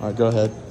All right, go ahead.